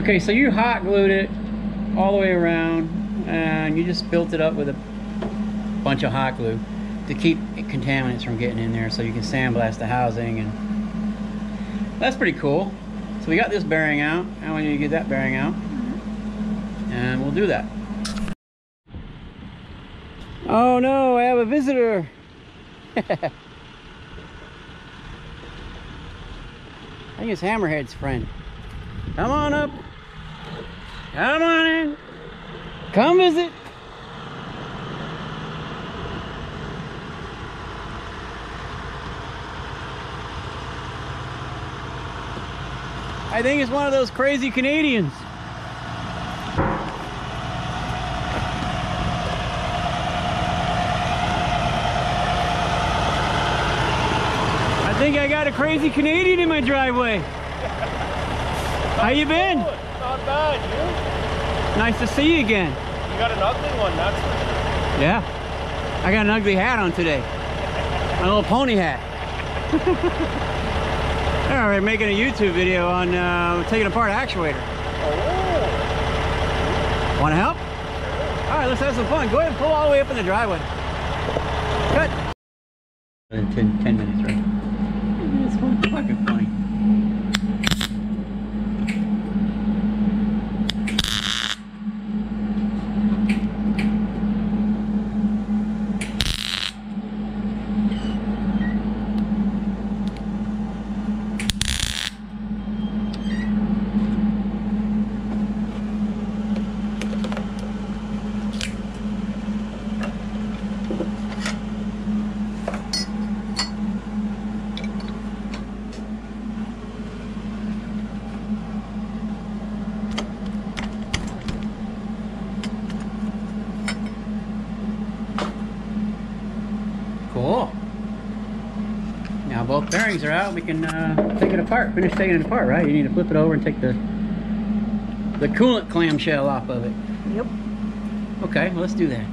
Okay, so you hot glued it all the way around and you just built it up with a bunch of hot glue to keep contaminants from getting in there so you can sandblast the housing and that's pretty cool. So we got this bearing out and we need to get that bearing out mm-hmm. and we'll do that. Oh no, I have a visitor. I think it's Hammerhead's friend. Come on up. Come on in. Come visit. I think it's one of those crazy Canadians. I think I got a crazy Canadian in my driveway. How you been? Not bad, you? Nice to see you again. You got an ugly one, that's for sure. Yeah. I got an ugly hat on today. My little pony hat. All right, making a YouTube video on uh, taking apart actuator. Oh. Want to help? All right, let's have some fun. Go ahead and pull all the way up in the driveway. Cut. In 10, 10 minutes, right? It's fun, fucking funny. Cool. Now both bearings are out. We can uh, take it apart. Finish taking it apart, right? You need to flip it over and take the the coolant clamshell off of it. Yep. Okay, well, let's do that.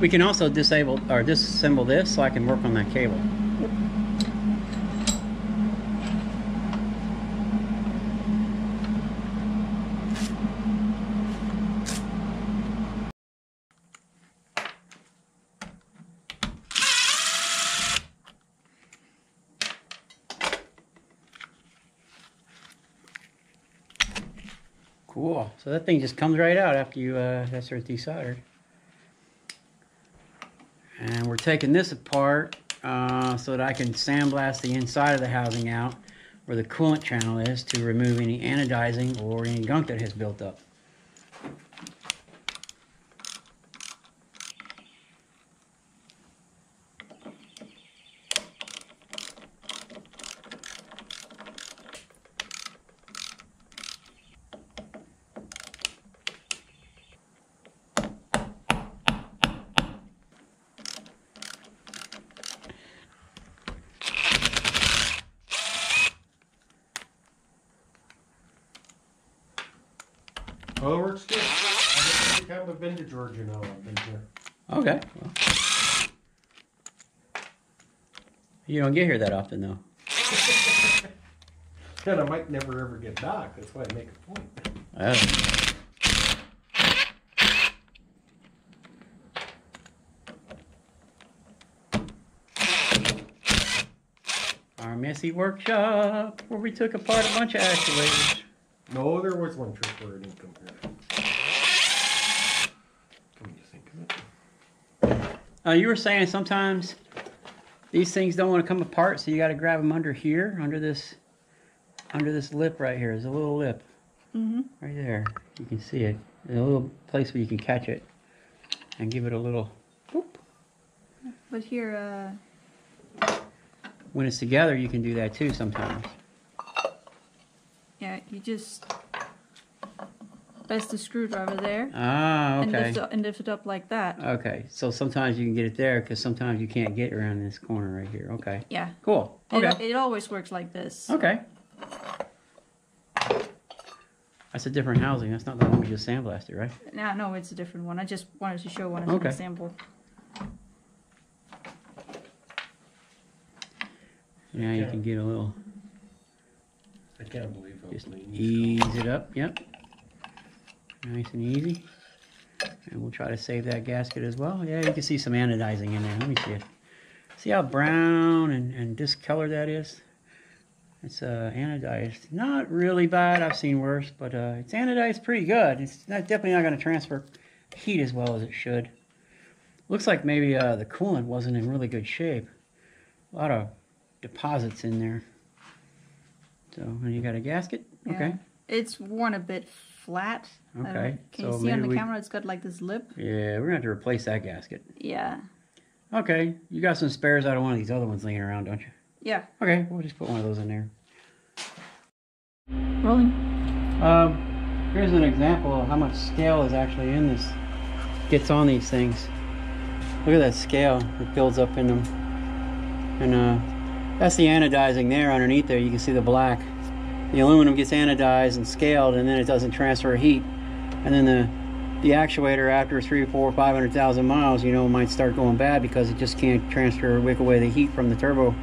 We can also disable or disassemble this so I can work on that cable. Yep. Cool. So that thing just comes right out after you uh, starts desoldered. And we're taking this apart uh, so that I can sandblast the inside of the housing out where the coolant channel is to remove any anodizing or any gunk that has built up. I've been to Georgia now. I've been here. Okay. Well. You don't get here that often though. And I might never ever get back. That's why I make a point. Oh. Our messy workshop where we took apart a bunch of actuators. No, there was one trip where it didn't come here. Come to think of it. Uh, you were saying sometimes these things don't want to come apart, so you got to grab them under here, under this, under this lip right here. There's a little lip Mm-hmm. right there. You can see it. There's a little place where you can catch it and give it a little. Whoop. But here, uh, When it's together, you can do that too sometimes. yeah, you just press the screwdriver there Ah, and, okay. lift it, and lift it up like that. Okay, so sometimes you can get it there because sometimes you can't get around this corner right here. Okay, Yeah. cool. Okay, it always works like this. okay. That's a different housing. That's not the one we just sandblasted, right? Now, no, it's a different one. I just wanted to show one as Okay. an example. Yeah, you can get a little. I can't believe how Just ease it up, yep. Nice and easy. And we'll try to save that gasket as well. Yeah, you can see some anodizing in there. Let me see it. See how brown and, and discolored that is? It's uh, anodized. Not really bad. I've seen worse, but uh, it's anodized pretty good. It's not, definitely not going to transfer heat as well as it should. Looks like maybe uh, the coolant wasn't in really good shape. A lot of deposits in there. So, and you got a gasket? Yeah. Okay. It's worn a bit flat. Okay, Can so you see on the we- camera? It's got like this lip. Yeah, we're to have to replace that gasket. Yeah. Okay, you got some spares out of one of these other ones laying around, don't you? Yeah. Okay, we'll just put one of those in there. Rolling. Um, here's an example of how much scale is actually in this, gets on these things. Look at that scale, it builds up in them. And uh, that's the anodizing there underneath there, you can see the black. The aluminum gets anodized and scaled and then it doesn't transfer heat. And then the, the actuator after three, four, five hundred thousand miles, you know, might start going bad because it just can't transfer, or wick away the heat from the turbo.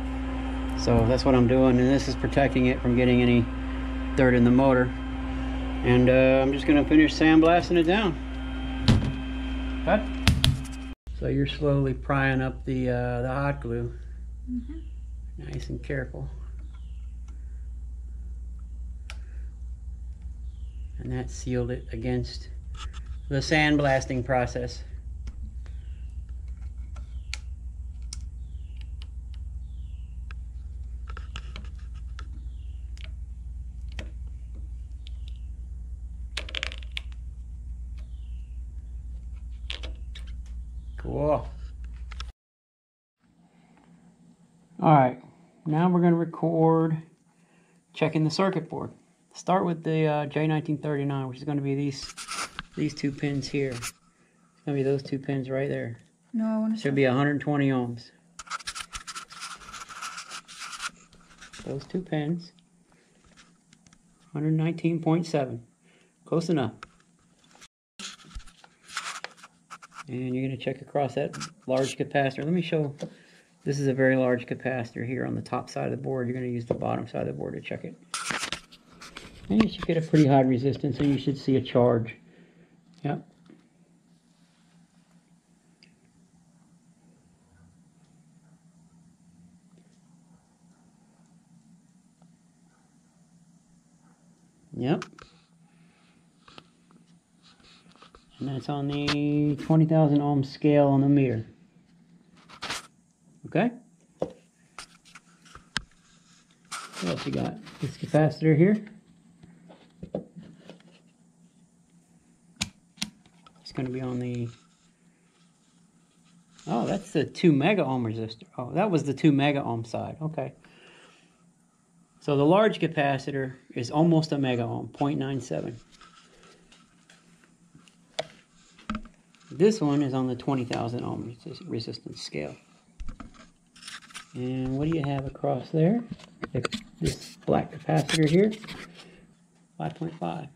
So that's what I'm doing, and this is protecting it from getting any dirt in the motor. And uh, I'm just gonna finish sandblasting it down. Cut. So you're slowly prying up the uh, the hot glue. mm -hmm. Nice and careful. And that sealed it against the sandblasting process. Cool. All right, now we're going to record checking the circuit board. Start with the uh, J1939, which is going to be these these two pins here. It's going to be those two pins right there. No, I want to Should be 120 ohms. Those two pins. 119.7. Close enough. And you're going to check across that large capacitor. Let me show. This is a very large capacitor here on the top side of the board. You're going to use the bottom side of the board to check it. And you should get a pretty high resistance and you should see a charge. Yep. Yep. And that's on the 20,000 ohm scale on the meter. Okay? What else you got? This capacitor here. Going to be on the... Oh, that's the 2 mega ohm resistor. Oh, that was the 2 mega ohm side. Okay. So the large capacitor is almost a mega ohm, 0.97. This one is on the 20,000 ohm resistance scale. And what do you have across there? This black capacitor here, 5.5.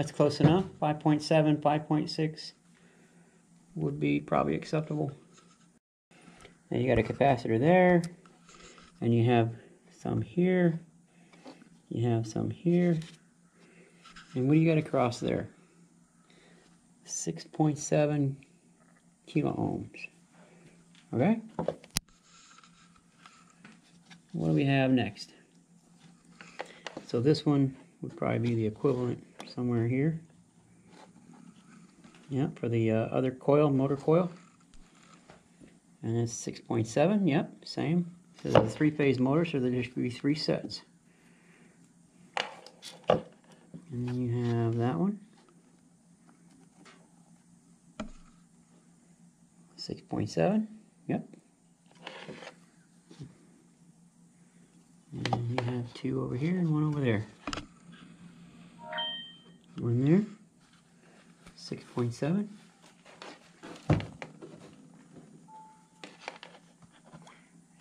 That's close enough. 5.7, 5.6 would be probably acceptable. Now you got a capacitor there, and you have some here, you have some here, and what do you got across there? 6.7 kilo ohms. Okay? What do we have next? So this one would probably be the equivalent somewhere here. Yeah, for the uh, other coil, motor coil. And it's 6.7, yep, same. So the three-phase motor, so there should be three sets. And then you have that one. 6.7, yep. And you have two over here and one over there. One there. 6.7.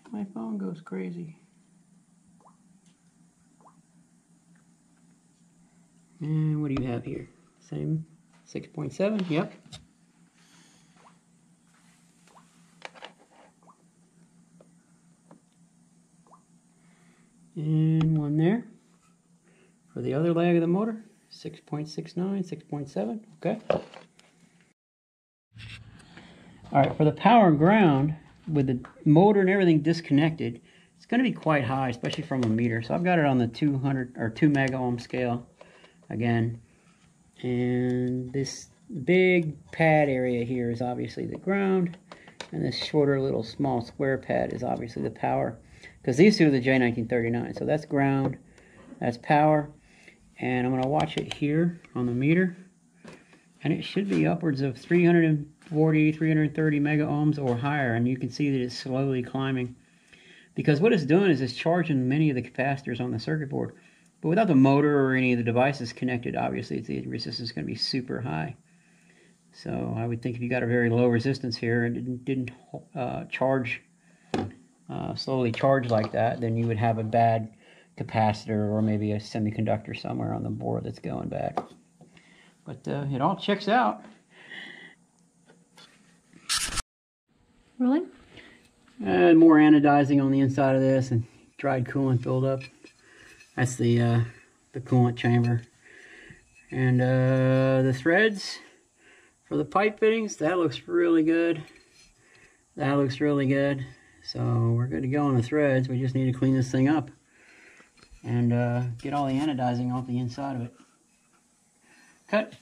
My phone goes crazy. And what do you have here? Same 6.7, yep. And one there for the other leg of the motor, 6.69, 6.7, okay. All right, for the power and ground, with the motor and everything disconnected, it's going to be quite high, especially from a meter. So I've got it on the 200 or 2 mega ohm scale again. And this big pad area here is obviously the ground. And this shorter little small square pad is obviously the power. Because these two are the J1939. So that's ground, that's power. And I'm going to watch it here on the meter. And it should be upwards of 340, 330 mega ohms or higher. And you can see that it's slowly climbing. Because what it's doing is it's charging many of the capacitors on the circuit board. But without the motor or any of the devices connected, obviously the resistance is going to be super high. So I would think if you got a very low resistance here and didn't, didn't uh, charge, uh, slowly charge like that, then you would have a bad capacitor or maybe a semiconductor somewhere on the board that's going back. But uh, it all checks out. Rolling? And more anodizing on the inside of this and dried coolant buildup. That's the uh, the coolant chamber. And uh, the threads for the pipe fittings, that looks really good. That looks really good. So we're good to go on the threads. We just need to clean this thing up and uh, get all the anodizing off the inside of it. Cut.